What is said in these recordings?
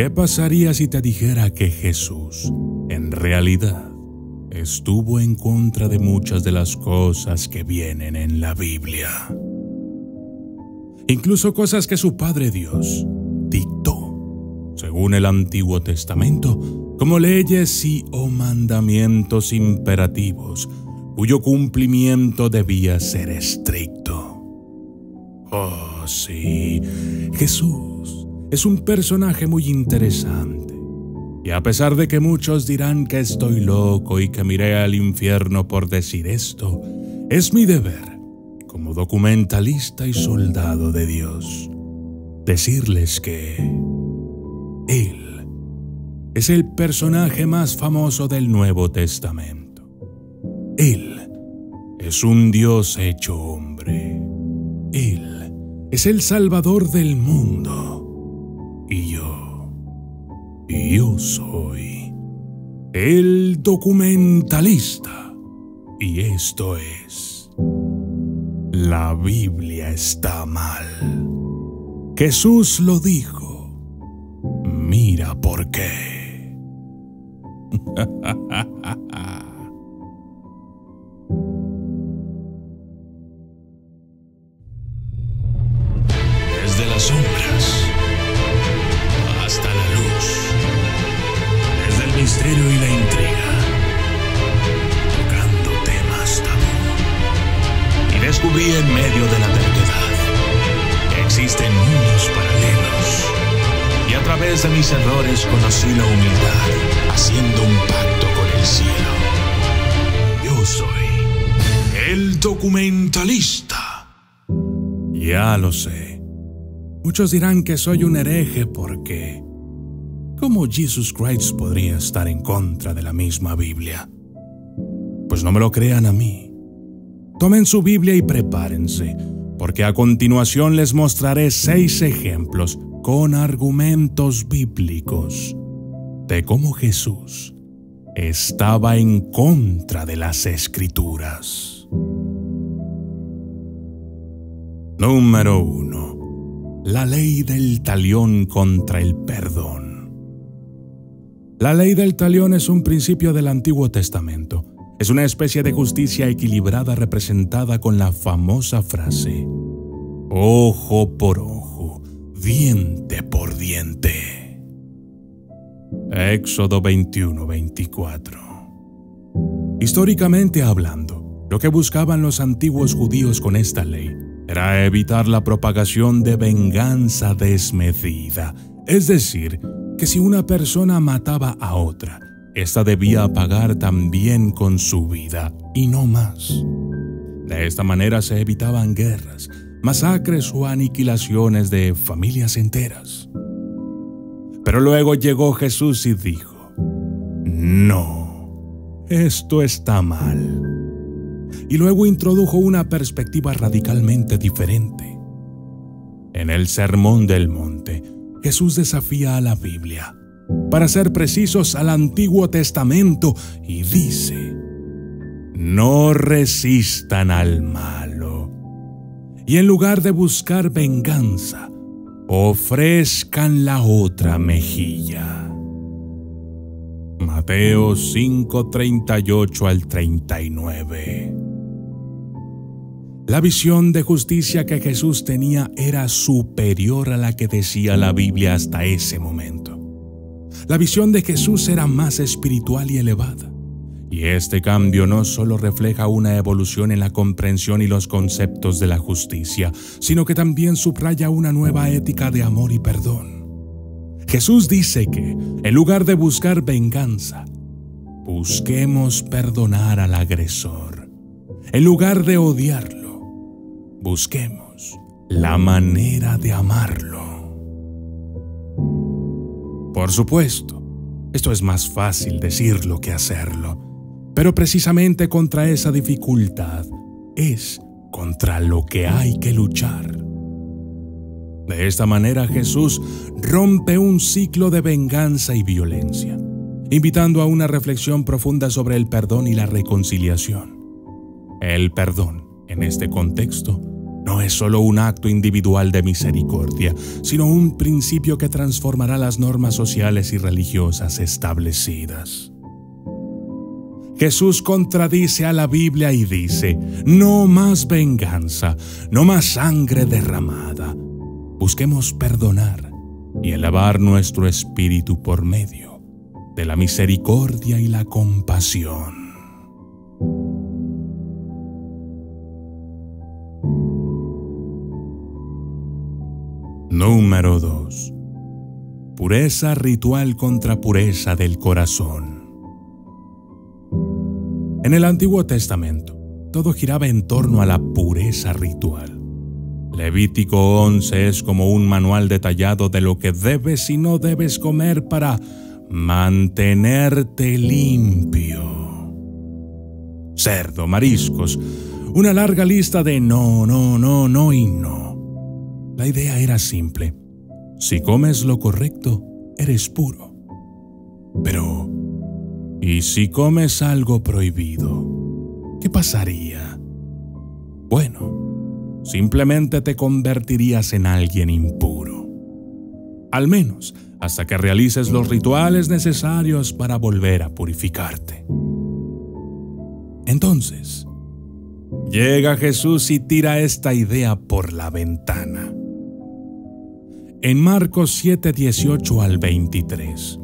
¿Qué pasaría si te dijera que Jesús, en realidad, estuvo en contra de muchas de las cosas que vienen en la Biblia? Incluso cosas que su Padre Dios dictó, según el Antiguo Testamento, como leyes y o mandamientos imperativos, cuyo cumplimiento debía ser estricto. Oh, sí, Jesús es un personaje muy interesante. Y a pesar de que muchos dirán que estoy loco y que miré al infierno por decir esto, es mi deber, como documentalista y soldado de Dios, decirles que Él es el personaje más famoso del Nuevo Testamento. Él es un Dios hecho hombre. Él es el Salvador del mundo. Yo soy el documentalista. Y esto es, la Biblia está mal. Jesús lo dijo. Mira por qué. documentalista. Ya lo sé. Muchos dirán que soy un hereje porque... ¿Cómo Jesus Christ podría estar en contra de la misma Biblia? Pues no me lo crean a mí. Tomen su Biblia y prepárense, porque a continuación les mostraré seis ejemplos con argumentos bíblicos de cómo Jesús estaba en contra de las escrituras. Número 1. La ley del talión contra el perdón. La ley del talión es un principio del Antiguo Testamento. Es una especie de justicia equilibrada representada con la famosa frase, ojo por ojo, diente por diente. Éxodo 21-24. Históricamente hablando, lo que buscaban los antiguos judíos con esta ley era evitar la propagación de venganza desmedida, es decir, que si una persona mataba a otra, ésta debía pagar también con su vida y no más. De esta manera se evitaban guerras, masacres o aniquilaciones de familias enteras. Pero luego llegó Jesús y dijo, no, esto está mal y luego introdujo una perspectiva radicalmente diferente. En el Sermón del Monte, Jesús desafía a la Biblia, para ser precisos al Antiguo Testamento, y dice, no resistan al malo, y en lugar de buscar venganza, ofrezcan la otra mejilla. Mateo 5:38 al 39. La visión de justicia que Jesús tenía era superior a la que decía la Biblia hasta ese momento. La visión de Jesús era más espiritual y elevada. Y este cambio no solo refleja una evolución en la comprensión y los conceptos de la justicia, sino que también subraya una nueva ética de amor y perdón. Jesús dice que, en lugar de buscar venganza, busquemos perdonar al agresor. En lugar de odiarlo, busquemos la manera de amarlo. Por supuesto, esto es más fácil decirlo que hacerlo, pero precisamente contra esa dificultad es contra lo que hay que luchar. De esta manera Jesús rompe un ciclo de venganza y violencia, invitando a una reflexión profunda sobre el perdón y la reconciliación. El perdón, en este contexto, no es solo un acto individual de misericordia, sino un principio que transformará las normas sociales y religiosas establecidas. Jesús contradice a la Biblia y dice, no más venganza, no más sangre derramada. Busquemos perdonar y elevar nuestro espíritu por medio de la misericordia y la compasión. Número 2. Pureza ritual contra pureza del corazón. En el Antiguo Testamento, todo giraba en torno a la pureza ritual. Levítico 11 es como un manual detallado de lo que debes y no debes comer para mantenerte limpio. Cerdo, mariscos, una larga lista de no, no, no, no y no. La idea era simple. Si comes lo correcto, eres puro. Pero ¿Y si comes algo prohibido? ¿Qué pasaría? Bueno, simplemente te convertirías en alguien impuro. Al menos hasta que realices los rituales necesarios para volver a purificarte. Entonces, llega Jesús y tira esta idea por la ventana. En Marcos 7, 18 al 23.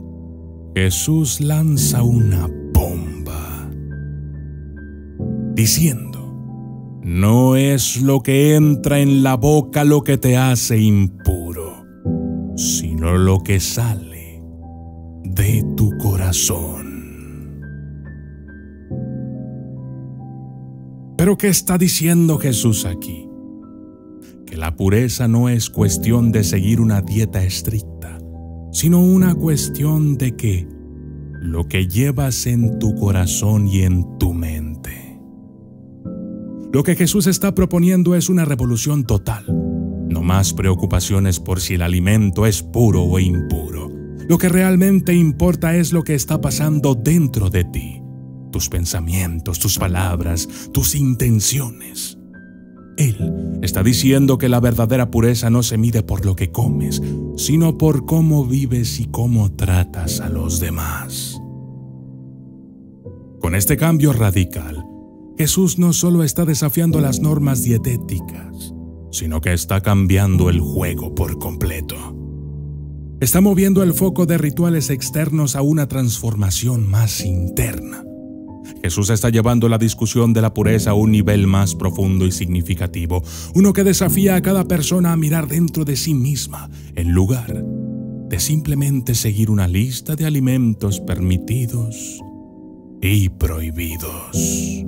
Jesús lanza una bomba, diciendo, no es lo que entra en la boca lo que te hace impuro, sino lo que sale de tu corazón. Pero ¿qué está diciendo Jesús aquí? Que la pureza no es cuestión de seguir una dieta estricta sino una cuestión de que lo que llevas en tu corazón y en tu mente. Lo que Jesús está proponiendo es una revolución total. No más preocupaciones por si el alimento es puro o impuro. Lo que realmente importa es lo que está pasando dentro de ti, tus pensamientos, tus palabras, tus intenciones. Él está diciendo que la verdadera pureza no se mide por lo que comes, sino por cómo vives y cómo tratas a los demás. Con este cambio radical, Jesús no solo está desafiando las normas dietéticas, sino que está cambiando el juego por completo. Está moviendo el foco de rituales externos a una transformación más interna Jesús está llevando la discusión de la pureza a un nivel más profundo y significativo, uno que desafía a cada persona a mirar dentro de sí misma, en lugar de simplemente seguir una lista de alimentos permitidos y prohibidos.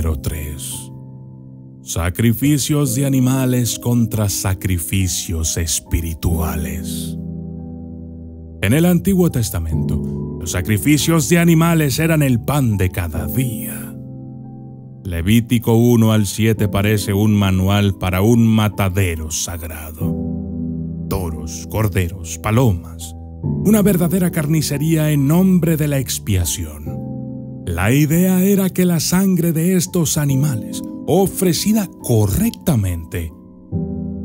Número 3 Sacrificios de animales contra sacrificios espirituales. En el Antiguo Testamento, los sacrificios de animales eran el pan de cada día. Levítico 1 al 7 parece un manual para un matadero sagrado. Toros, corderos, palomas, una verdadera carnicería en nombre de la expiación. La idea era que la sangre de estos animales ofrecida correctamente,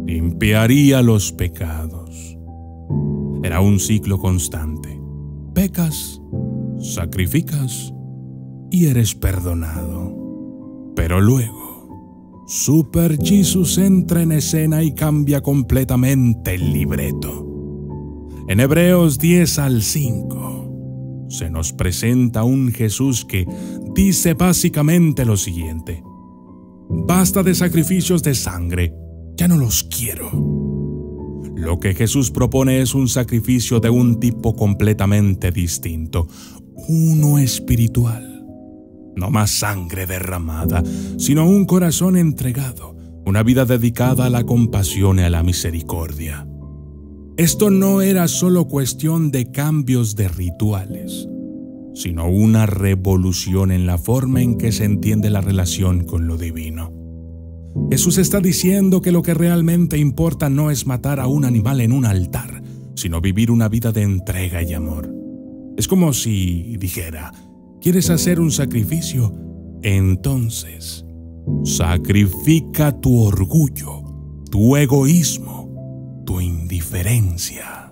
limpiaría los pecados. Era un ciclo constante. Pecas, sacrificas y eres perdonado. Pero luego, Super Jesus entra en escena y cambia completamente el libreto. En Hebreos 10 al 5 se nos presenta un Jesús que dice básicamente lo siguiente. Basta de sacrificios de sangre, ya no los quiero. Lo que Jesús propone es un sacrificio de un tipo completamente distinto, uno espiritual. No más sangre derramada, sino un corazón entregado, una vida dedicada a la compasión y a la misericordia. Esto no era solo cuestión de cambios de rituales sino una revolución en la forma en que se entiende la relación con lo divino. Jesús está diciendo que lo que realmente importa no es matar a un animal en un altar, sino vivir una vida de entrega y amor. Es como si dijera, ¿Quieres hacer un sacrificio? Entonces, sacrifica tu orgullo, tu egoísmo, tu indiferencia.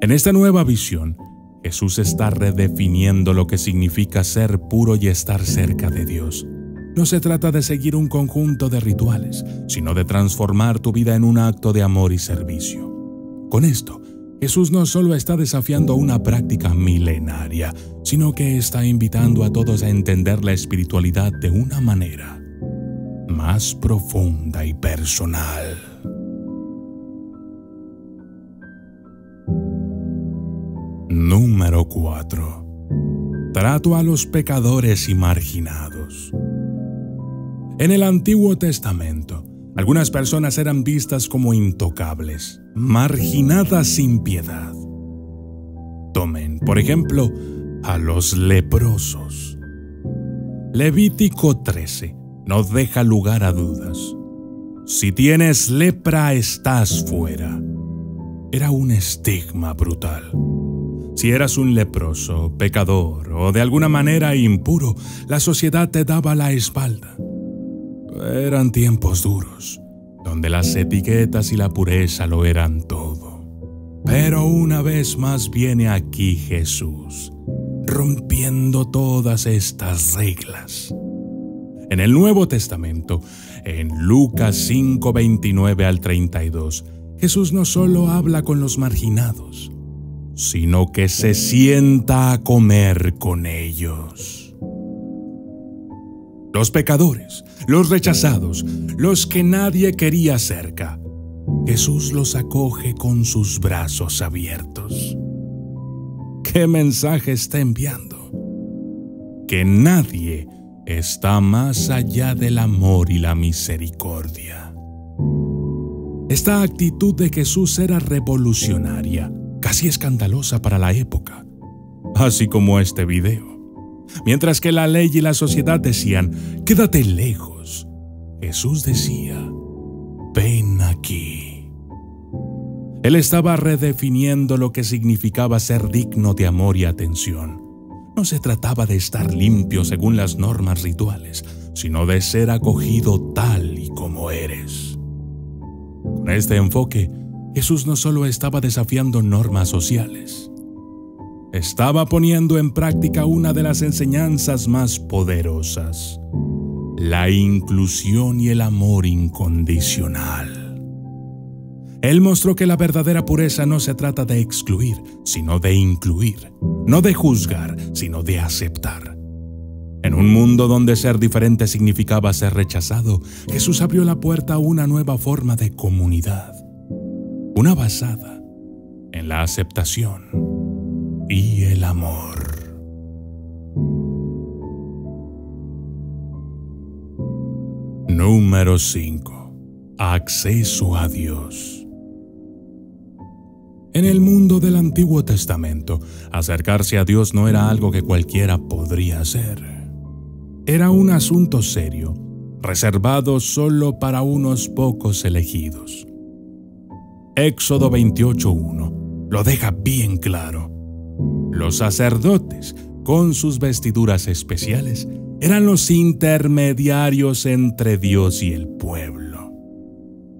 En esta nueva visión, Jesús está redefiniendo lo que significa ser puro y estar cerca de Dios. No se trata de seguir un conjunto de rituales, sino de transformar tu vida en un acto de amor y servicio. Con esto, Jesús no solo está desafiando una práctica milenaria, sino que está invitando a todos a entender la espiritualidad de una manera más profunda y personal. Número 4. Trato a los pecadores y marginados. En el Antiguo Testamento, algunas personas eran vistas como intocables, marginadas sin piedad. Tomen, por ejemplo, a los leprosos. Levítico 13 no deja lugar a dudas. Si tienes lepra, estás fuera. Era un estigma brutal. Si eras un leproso, pecador o de alguna manera impuro, la sociedad te daba la espalda. Eran tiempos duros, donde las etiquetas y la pureza lo eran todo. Pero una vez más viene aquí Jesús, rompiendo todas estas reglas. En el Nuevo Testamento, en Lucas 5, 29 al 32, Jesús no solo habla con los marginados, sino que se sienta a comer con ellos. Los pecadores, los rechazados, los que nadie quería cerca, Jesús los acoge con sus brazos abiertos. ¿Qué mensaje está enviando? Que nadie está más allá del amor y la misericordia. Esta actitud de Jesús era revolucionaria casi escandalosa para la época, así como este video. Mientras que la ley y la sociedad decían, quédate lejos, Jesús decía, ven aquí. Él estaba redefiniendo lo que significaba ser digno de amor y atención. No se trataba de estar limpio según las normas rituales, sino de ser acogido tal y como eres. Con este enfoque, Jesús no solo estaba desafiando normas sociales, estaba poniendo en práctica una de las enseñanzas más poderosas, la inclusión y el amor incondicional. Él mostró que la verdadera pureza no se trata de excluir, sino de incluir, no de juzgar, sino de aceptar. En un mundo donde ser diferente significaba ser rechazado, Jesús abrió la puerta a una nueva forma de comunidad una basada en la aceptación y el amor. Número 5. Acceso a Dios. En el mundo del Antiguo Testamento, acercarse a Dios no era algo que cualquiera podría hacer. Era un asunto serio, reservado solo para unos pocos elegidos. Éxodo 28.1 lo deja bien claro. Los sacerdotes, con sus vestiduras especiales, eran los intermediarios entre Dios y el pueblo.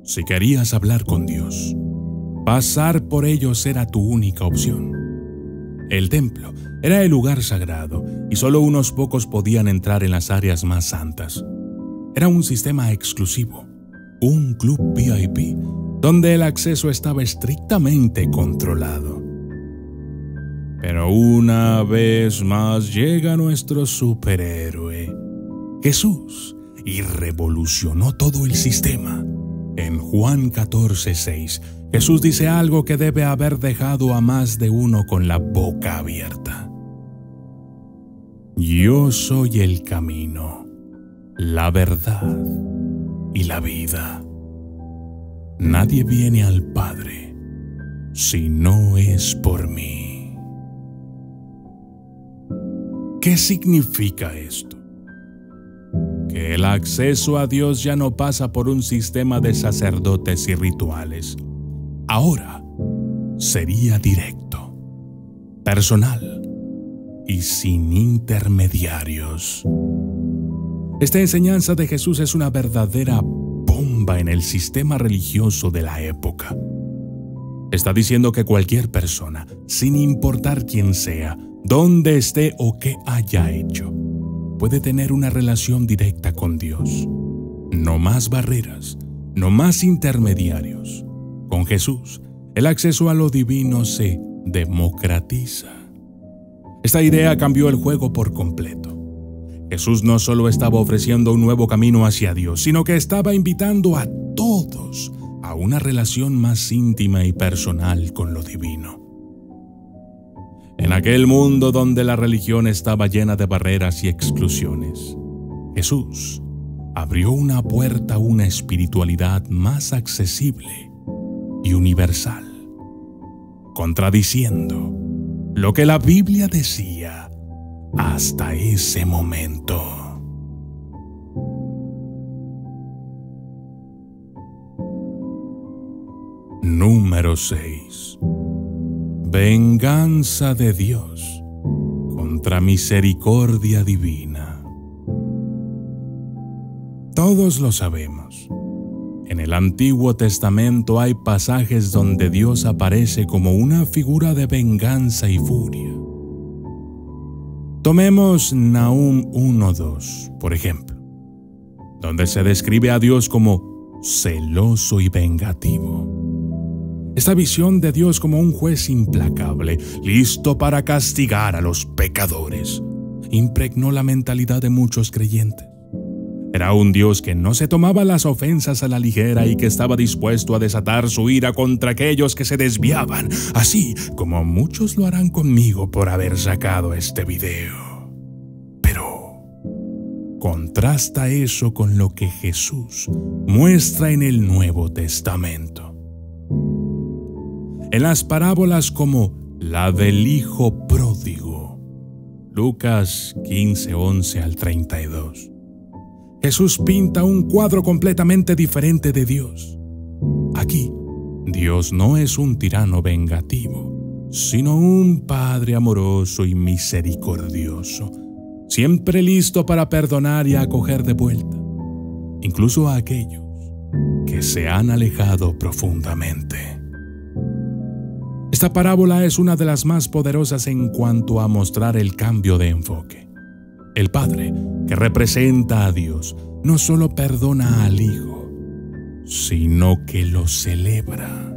Si querías hablar con Dios, pasar por ellos era tu única opción. El templo era el lugar sagrado y solo unos pocos podían entrar en las áreas más santas. Era un sistema exclusivo, un club VIP donde el acceso estaba estrictamente controlado. Pero una vez más llega nuestro superhéroe, Jesús, y revolucionó todo el sistema. En Juan 14:6, Jesús dice algo que debe haber dejado a más de uno con la boca abierta. Yo soy el camino, la verdad y la vida. Nadie viene al Padre si no es por mí. ¿Qué significa esto? Que el acceso a Dios ya no pasa por un sistema de sacerdotes y rituales. Ahora sería directo, personal, y sin intermediarios. Esta enseñanza de Jesús es una verdadera en el sistema religioso de la época. Está diciendo que cualquier persona, sin importar quién sea, dónde esté o qué haya hecho, puede tener una relación directa con Dios. No más barreras, no más intermediarios. Con Jesús, el acceso a lo divino se democratiza. Esta idea cambió el juego por completo. Jesús no solo estaba ofreciendo un nuevo camino hacia Dios, sino que estaba invitando a todos a una relación más íntima y personal con lo divino. En aquel mundo donde la religión estaba llena de barreras y exclusiones, Jesús abrió una puerta a una espiritualidad más accesible y universal, contradiciendo lo que la Biblia decía hasta ese momento. Número 6. Venganza de Dios contra misericordia divina. Todos lo sabemos. En el Antiguo Testamento hay pasajes donde Dios aparece como una figura de venganza y furia. Tomemos Nahum 1.2, por ejemplo, donde se describe a Dios como celoso y vengativo. Esta visión de Dios como un juez implacable, listo para castigar a los pecadores, impregnó la mentalidad de muchos creyentes. Era un Dios que no se tomaba las ofensas a la ligera y que estaba dispuesto a desatar su ira contra aquellos que se desviaban, así como muchos lo harán conmigo por haber sacado este video. Pero contrasta eso con lo que Jesús muestra en el Nuevo Testamento. En las parábolas como la del Hijo Pródigo, Lucas 15, 11 al 32 Jesús pinta un cuadro completamente diferente de Dios. Aquí, Dios no es un tirano vengativo, sino un Padre amoroso y misericordioso, siempre listo para perdonar y acoger de vuelta, incluso a aquellos que se han alejado profundamente. Esta parábola es una de las más poderosas en cuanto a mostrar el cambio de enfoque. El Padre, que representa a Dios, no solo perdona al Hijo, sino que lo celebra.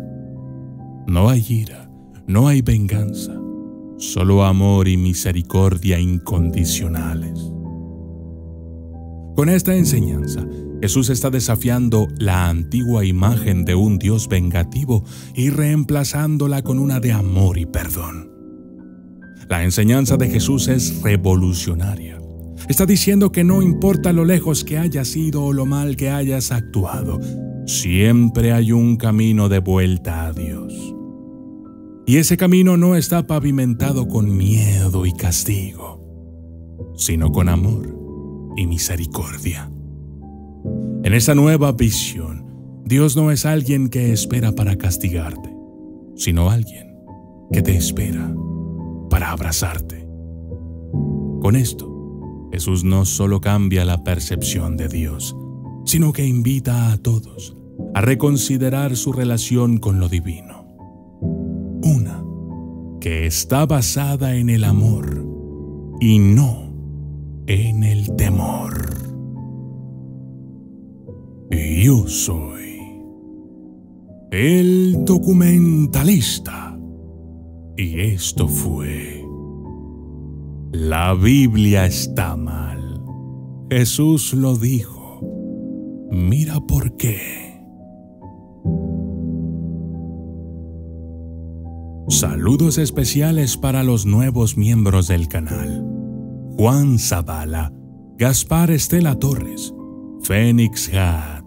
No hay ira, no hay venganza, solo amor y misericordia incondicionales. Con esta enseñanza, Jesús está desafiando la antigua imagen de un Dios vengativo y reemplazándola con una de amor y perdón. La enseñanza de Jesús es revolucionaria Está diciendo que no importa lo lejos que hayas ido o lo mal que hayas actuado, siempre hay un camino de vuelta a Dios. Y ese camino no está pavimentado con miedo y castigo, sino con amor y misericordia. En esa nueva visión, Dios no es alguien que espera para castigarte, sino alguien que te espera para abrazarte. Con esto, Jesús no solo cambia la percepción de Dios, sino que invita a todos a reconsiderar su relación con lo divino. Una que está basada en el amor y no en el temor. Yo soy el documentalista y esto fue la Biblia está mal. Jesús lo dijo. Mira por qué. Saludos especiales para los nuevos miembros del canal. Juan Zavala, Gaspar Estela Torres, Fénix Had,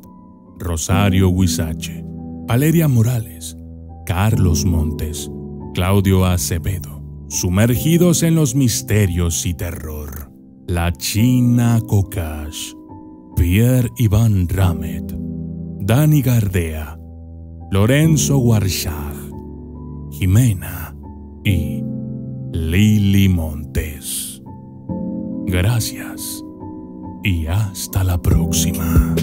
Rosario Huizache, Valeria Morales, Carlos Montes, Claudio Acevedo, sumergidos en los misterios y terror. La China Kokash, Pierre Iván Ramet, Dani Gardea, Lorenzo Warshag, Jimena y Lili Montes. Gracias y hasta la próxima.